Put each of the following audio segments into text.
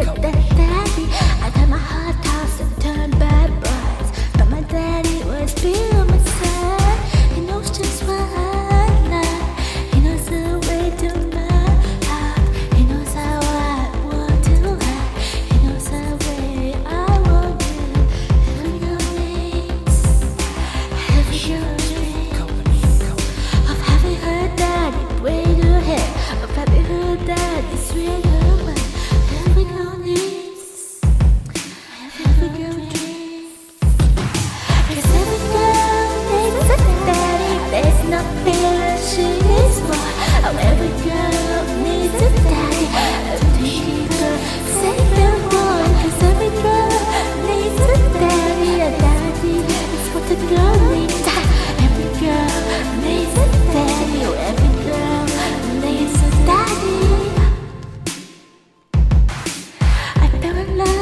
絶対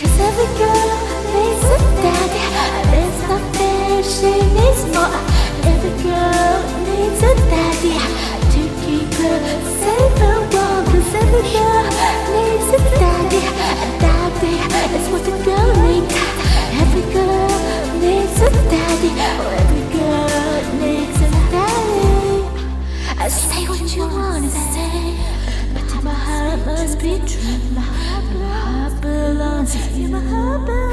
Cause every girl needs a daddy she needs more. Every girl needs a daddy To keep her safe and every girl needs a daddy A daddy is what a girl needs. Every girl needs a daddy Every girl needs a daddy. I Say what you wanna say But my heart must be true. Fancy. You're my.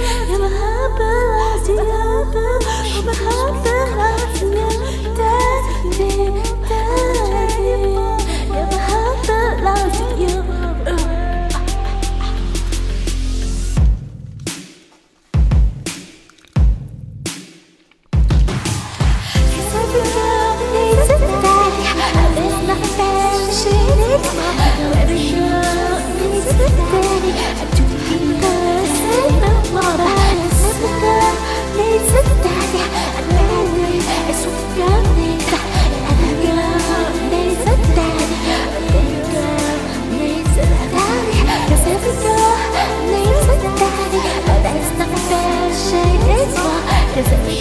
is it?